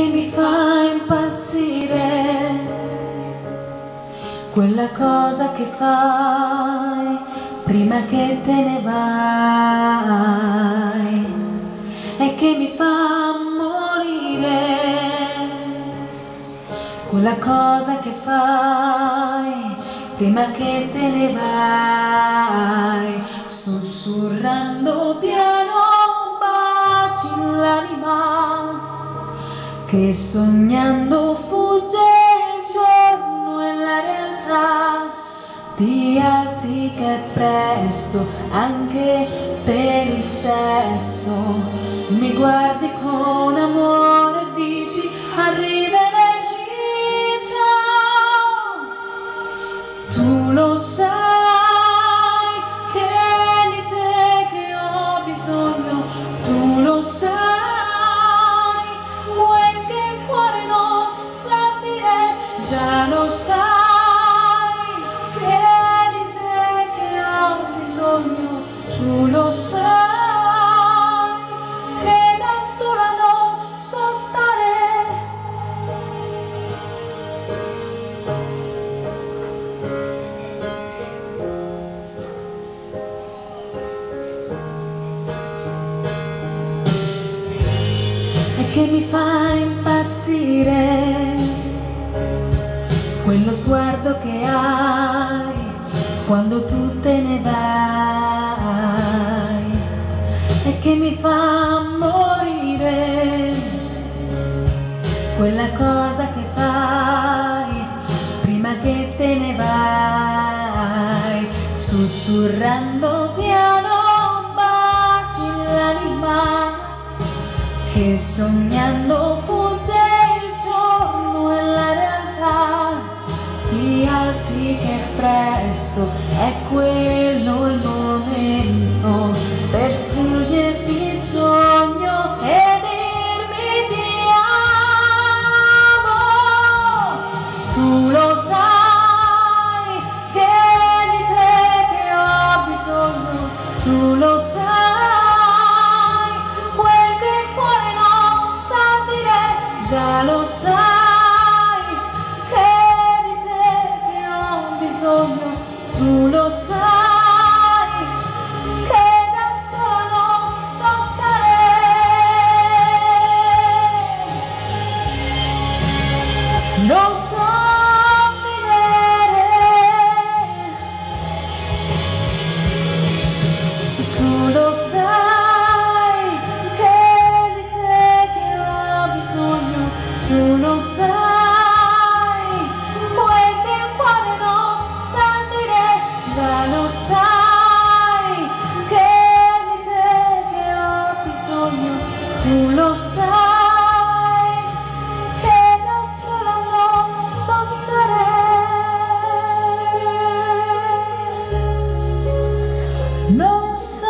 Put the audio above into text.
che mi fa impazzire. Quella cosa che fai prima che te ne vai e che mi fa morire. Quella cosa che fai prima che te ne vai che sognando fugge il giorno e la realtà ti alzi che presto anche per il sesso mi guardi con amore e dici arriva deciso tu lo sai che di te che ho bisogno tu lo sai lo sai che di te che ho bisogno, tu lo sai che da sola non so stare. E che mi fa quello sguardo che hai quando tu te ne vai e che mi fa morire. Quella cosa che fai prima che te ne vai sussurrando piano baci l'anima che sognando alzi che presto è quello il momento. Per stringerti il sogno e dirmi ti amo. Tu lo sai che di te che ho bisogno. Tu lo sai quel che il cuore non sa dire già lo sai bisogno, tu lo sai so